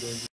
going to